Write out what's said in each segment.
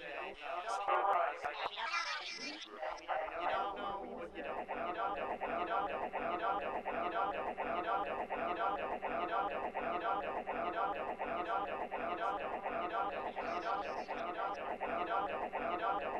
you don't know.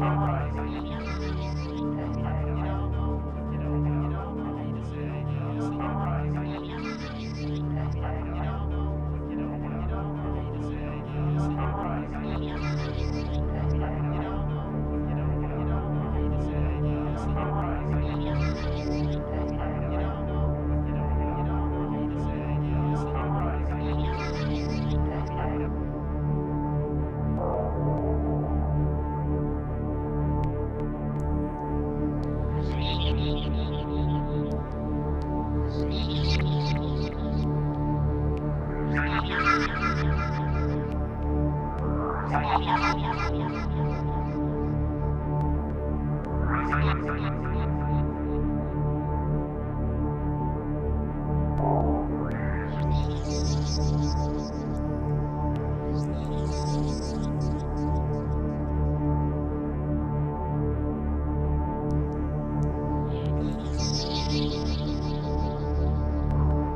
Bye.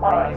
Bye.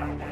All right.